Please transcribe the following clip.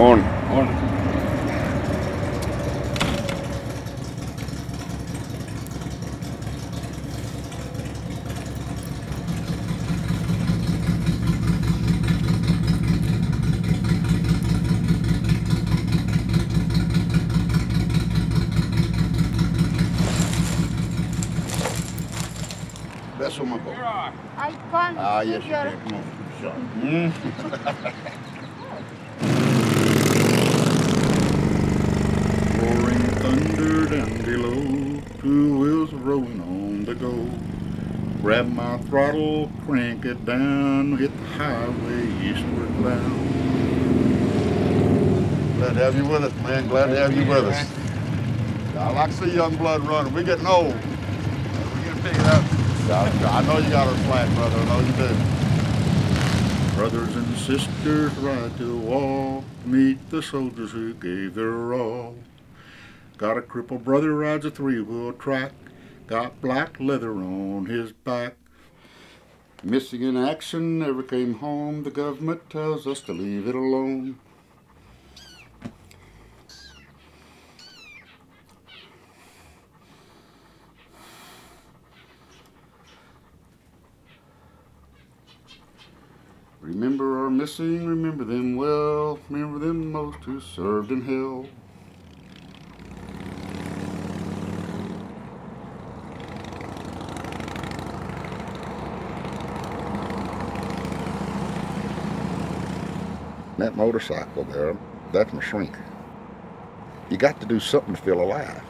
Morgen. Morgen. Best. I can't. Ah, yes, two wheels rolling on the go. Grab my throttle, crank it down, hit the highway eastward bound. Glad to have you with us, man. Glad to have you with us. I like to see young blood running. We're getting old. We're gonna pick it up. I, know you got our slack, brother. I know you do. Brothers and sisters ride to the wall, meet the soldiers who gave their all. Got a crippled brother rides a three-wheel track, got black leather on his back. Missing in action, never came home. The government tells us to leave it alone. Remember our missing, remember them well, remember them most who served in hell. That motorcycle there, that's my shrink. You got to do something to feel alive.